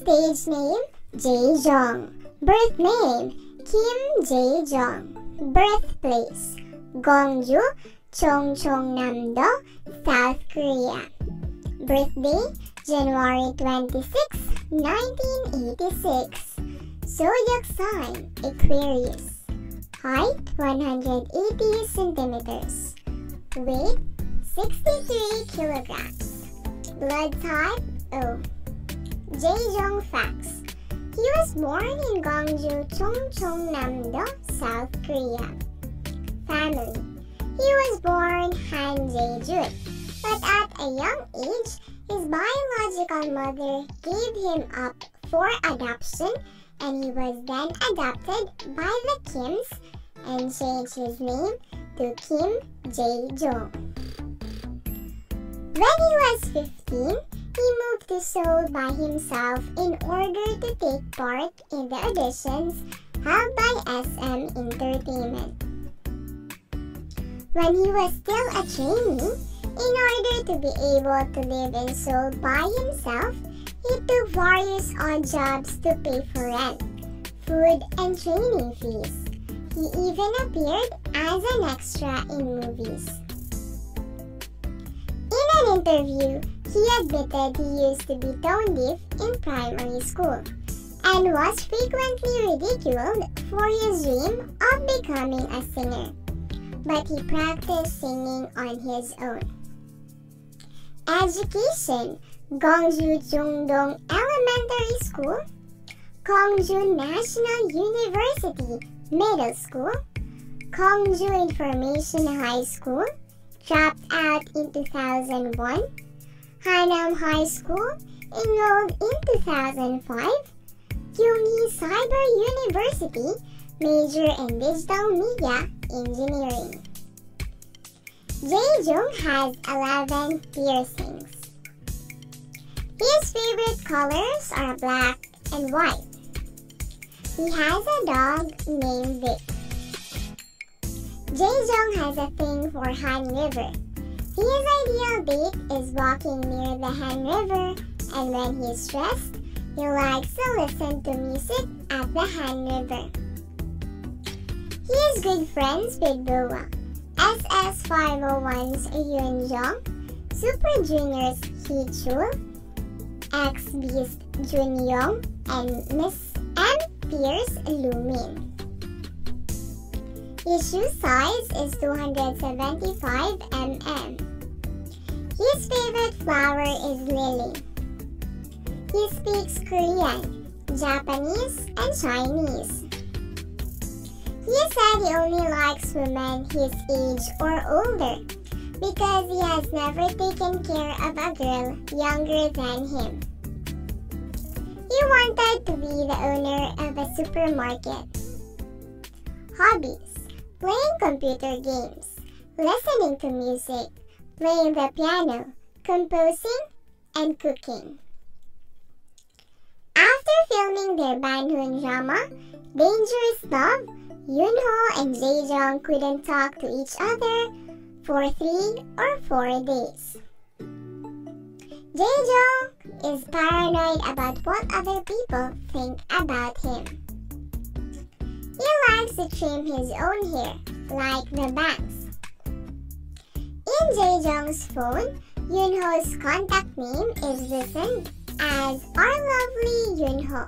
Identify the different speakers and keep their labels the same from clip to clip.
Speaker 1: Stage name Jae Joong. Birth name Kim Jae Joong. Birthplace Gongju, Chungcheongnam-do, South Korea. Birthday January 26, 1986. Zodiac sign Aquarius. Height 180 centimeters. Weight 63 kilograms. Blood type O. Jae facts. He was born in Gongju, Chungcheongnam-do, South Korea. Family. He was born Han Jae-jun, but at a young age, his biological mother gave him up for adoption and he was then adopted by the Kims and changed his name to Kim Jae-joong. When he was 15, Seoul by himself in order to take part in the auditions held by SM Entertainment. When he was still a trainee, in order to be able to live in Seoul by himself, he took various odd jobs to pay for rent, food, and training fees. He even appeared as an extra in movies. In an interview, he admitted he used to be tone deaf in primary school and was frequently ridiculed for his dream of becoming a singer. But he practiced singing on his own. Education Gongju Jungdong Elementary School, Gongju National University Middle School, Gongju Information High School, dropped out in 2001, Hanam High School, enrolled in 2005, Kyunghee Cyber University, major in digital media engineering. Jae-joong has 11 piercings. His favorite colors are black and white. He has a dog named Vic. Jae-joong has a thing for Han River. His ideal date is walking near the Han River and when he's stressed, he likes to listen to music at the Han River. He is good friends with BoA, SS501's Yoon Jung, Super Junior's Hee Chul, X Beast Jun Young, and Miss M. Pierce Lumin. His shoe size is 275 mm. His favorite flower is lily. He speaks Korean, Japanese, and Chinese. He said he only likes women his age or older because he has never taken care of a girl younger than him. He wanted to be the owner of a supermarket. Hobbies Playing computer games, listening to music, playing the piano, composing, and cooking. After filming their Banjun drama, Dangerous Love, Yoonho and Jae couldn't talk to each other for three or four days. Jae is paranoid about what other people think about him. He likes to trim his own hair, like the bangs. In Jae phone, Yoonho's contact name is listed as Our Lovely Yoonho,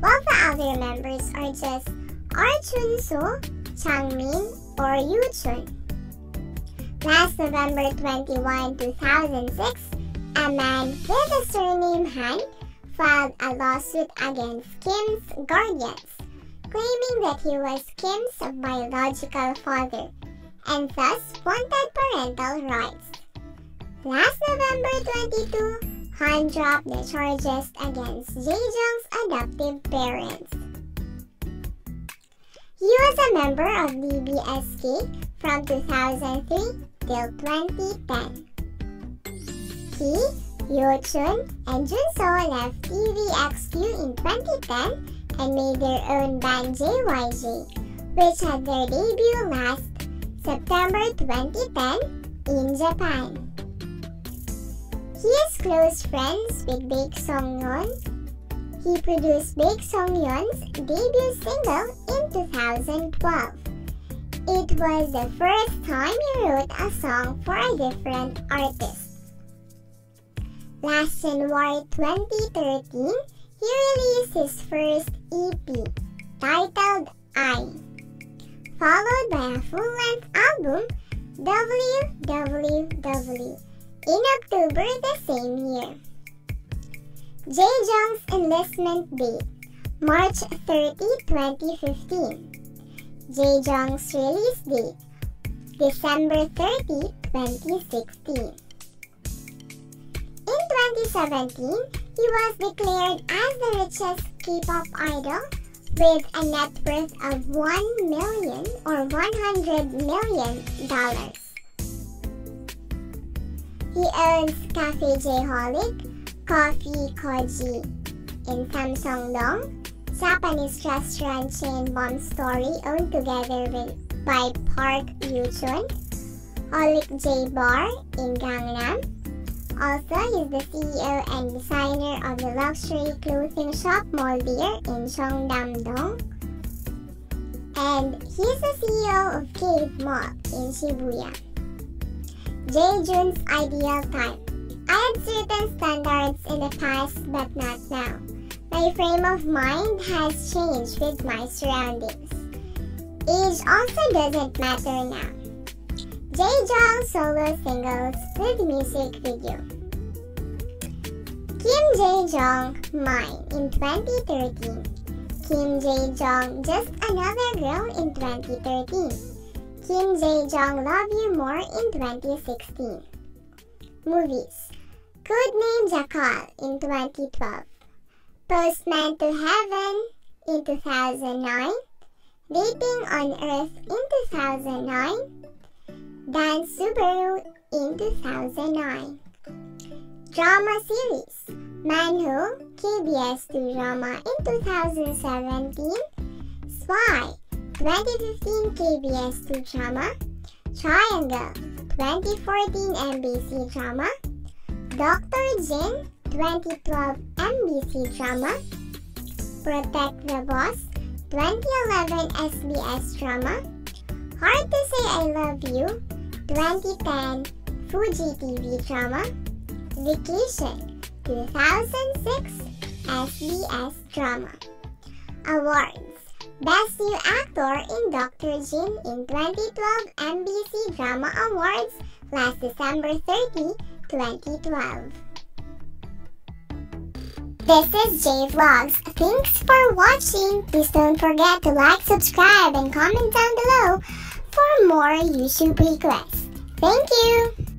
Speaker 1: while the other members are just Our Junsu, Changmin, or Yoo-chun. Last November 21, 2006, a man with the surname Han filed a lawsuit against Kim's guardians, claiming that he was Kim's biological father and thus wanted rights. Last November 22, Han dropped the charges against Jae adoptive parents. He was a member of DBSK from 2003 till 2010. He, Yoo Chun, and Junsu left TVXQ in 2010 and made their own band JYJ, which had their debut last September 2010 in Japan. He is close friends with Baek Sung Yeon, he produced Baek Sung-yeon's debut single in 2012. It was the first time he wrote a song for a different artist. Last January 2013, he released his first EP, titled I, followed by a full-length album, WWW, in October the same year. Jae enlistment date, March 30, 2015. Jae release date, December 30, 2016. In 2017, he was declared as the richest K-pop idol with a net worth of 1 million or 100 million dollars. He owns Cafe J-Holic, Coffee Koji in Samsung-dong, Japanese restaurant chain Bomb Story owned together with by Park Yoo-chun, Holic J Bar in Gangnam. Also, he's the CEO and designer of the luxury clothing shop Moldier in Cheongdam-dong. And he's the CEO of Cave Mall in Shibuya. Jae-jun's ideal type I had certain standards in the past, but not now. My frame of mind has changed with my surroundings. Age also doesn't matter now. Jae solo singles with music video. Kim Jae-joong, Mine in 2013. Kim Jae-joong, Just Another Girl in 2013. Kim Jae-jong, Love You More in 2016. Movies Codename Jackal in 2012. Postman to Heaven in 2009. Dating on Earth in 2009. Dance Subaru in 2009. Drama series Manhole KBS2 drama in 2017. Spy 2015 KBS2 drama. Triangle 2014 MBC drama. Dr. Jin 2012 MBC drama, Protect the Boss 2011 SBS drama, Hard to Say I Love You 2010 Fuji TV drama, Vacation 2006 SBS drama. Awards Best New Actor in Dr. Jin in 2012 MBC Drama Awards last December 30, 2012. This is J Vlogs. Thanks for watching. Please don't forget to like, subscribe, and comment down for more YouTube requests. Thank you!